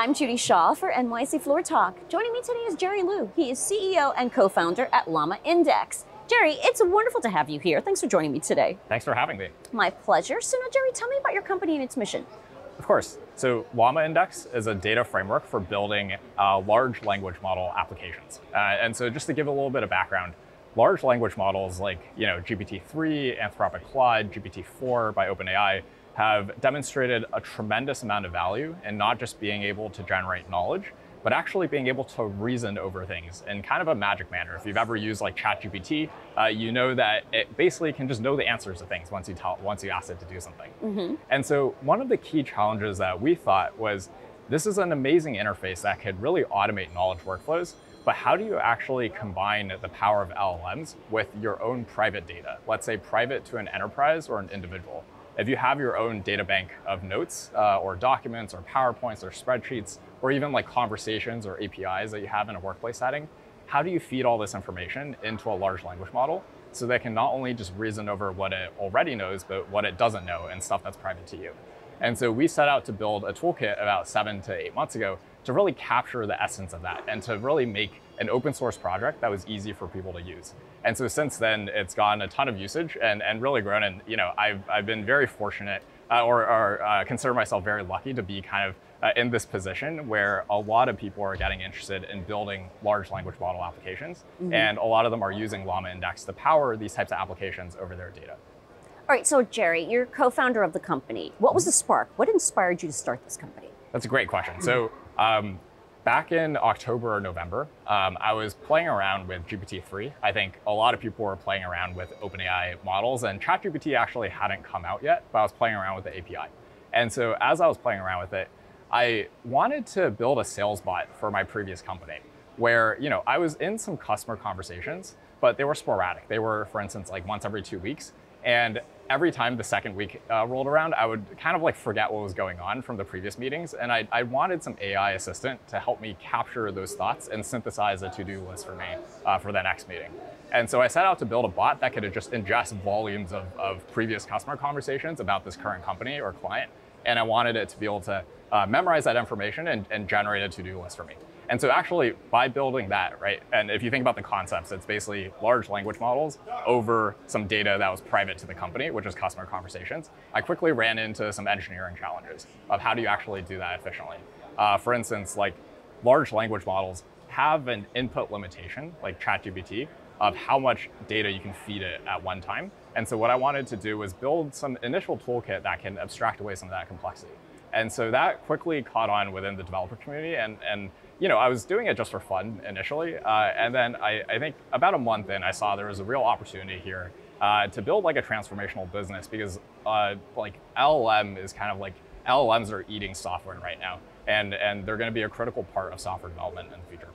I'm Judy Shaw for NYSE Floor Talk. Joining me today is Jerry Liu. He is CEO and co founder at Llama Index. Jerry, it's wonderful to have you here. Thanks for joining me today. Thanks for having me. My pleasure. So, now, Jerry, tell me about your company and its mission. Of course. So, Llama Index is a data framework for building uh, large language model applications. Uh, and so, just to give a little bit of background, large language models like you know GPT-3, Anthropic Claude, GPT-4 by OpenAI have demonstrated a tremendous amount of value in not just being able to generate knowledge, but actually being able to reason over things in kind of a magic manner. If you've ever used like ChatGPT, uh, you know that it basically can just know the answers to things once you tell once you ask it to do something. Mm-hmm. And so one of the key challenges that we thought was this is an amazing interface that could really automate knowledge workflows. But how do you actually combine the power of LLMs with your own private data? Let's say private to an enterprise or an individual. If you have your own data bank of notes uh, or documents or PowerPoints or spreadsheets, or even like conversations or APIs that you have in a workplace setting, how do you feed all this information into a large language model so that can not only just reason over what it already knows, but what it doesn't know and stuff that's private to you? And so we set out to build a toolkit about seven to eight months ago to really capture the essence of that and to really make an open source project that was easy for people to use. And so since then, it's gotten a ton of usage and, and really grown. And you know, I've, I've been very fortunate uh, or, or uh, consider myself very lucky to be kind of uh, in this position where a lot of people are getting interested in building large language model applications. Mm-hmm. And a lot of them are using Llama Index to power these types of applications over their data. All right, so Jerry, you're co-founder of the company. What was the spark? What inspired you to start this company? That's a great question. So um, back in October or November, um, I was playing around with GPT-3. I think a lot of people were playing around with OpenAI models, and ChatGPT actually hadn't come out yet, but I was playing around with the API. And so as I was playing around with it, I wanted to build a sales bot for my previous company where, you know, I was in some customer conversations, but they were sporadic. They were, for instance, like once every two weeks. And every time the second week uh, rolled around, I would kind of like forget what was going on from the previous meetings. And I, I wanted some AI assistant to help me capture those thoughts and synthesize a to-do list for me uh, for the next meeting. And so I set out to build a bot that could just ingest volumes of, of previous customer conversations about this current company or client. And I wanted it to be able to uh, memorize that information and, and generate a to-do list for me. And so actually by building that, right, and if you think about the concepts, it's basically large language models over some data that was private to the company, which is customer conversations. I quickly ran into some engineering challenges of how do you actually do that efficiently. Uh, for instance, like large language models have an input limitation, like ChatGPT, of how much data you can feed it at one time. And so what I wanted to do was build some initial toolkit that can abstract away some of that complexity. And so that quickly caught on within the developer community. And, and you know, I was doing it just for fun initially. Uh, and then I, I, think about a month in, I saw there was a real opportunity here uh, to build like a transformational business because uh, like LLM is kind of like, LLMs are eating software right now. And, and they're going to be a critical part of software development in the future.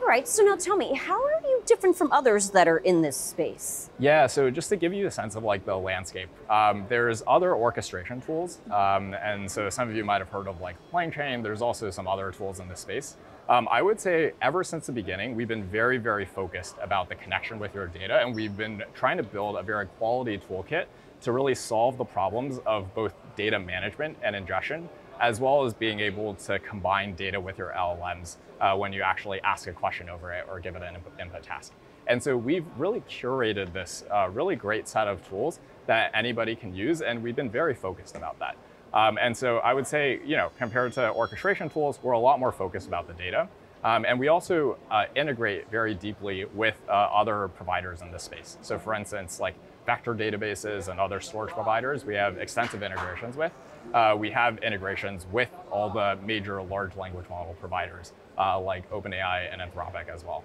All right, so now tell me, how are you different from others that are in this space? Yeah, so just to give you a sense of like the landscape, um, there's other orchestration tools. Um, and so some of you might have heard of like LangChain. There's also some other tools in this space. Um, I would say ever since the beginning, we've been very, very focused about the connection with your data. And we've been trying to build a very quality toolkit to really solve the problems of both data management and ingestion as well as being able to combine data with your LLMs uh, when you actually ask a question over it or give it an input, task. And so we've really curated this uh, really great set of tools that anybody can use, and we've been very focused about that. Um, and so I would say, you know, compared to orchestration tools, we're a lot more focused about the data. Um, and we also uh, integrate very deeply with uh, other providers in this space. So for instance, like vector databases and other storage providers we have extensive integrations with. Uh, we have integrations with all the major large language model providers uh, like OpenAI and Anthropic as well.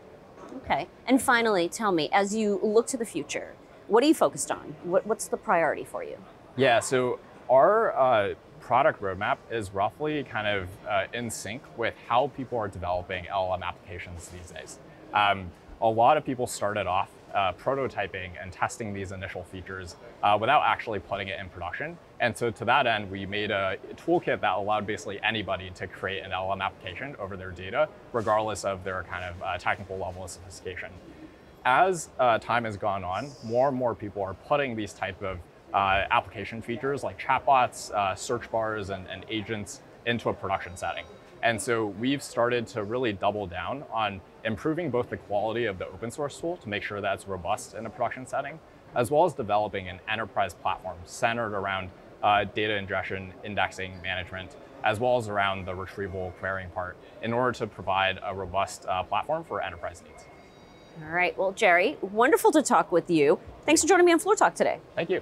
Okay. And finally, tell me, as you look to the future, what are you focused on? What, what's the priority for you? Yeah, so our uh, product roadmap is roughly kind of uh, in sync with how people are developing LLM applications these days. Um, a lot of people started off uh, prototyping and testing these initial features uh, without actually putting it in production. And so to that end, we made a toolkit that allowed basically anybody to create an LLM application over their data, regardless of their kind of uh, technical level of sophistication. As uh, time has gone on, more and more people are putting these type of uh, application features like chatbots, uh, search bars, and, and agents into a production setting. And so we've started to really double down on improving both the quality of the open source tool to make sure that it's robust in a production setting, as well as developing an enterprise platform centered around uh, data ingestion, indexing, management, as well as around the retrieval querying part in order to provide a robust uh, platform for enterprise needs. All right. Well, Jerry, wonderful to talk with you. Thanks for joining me on Floor Talk today. Thank you.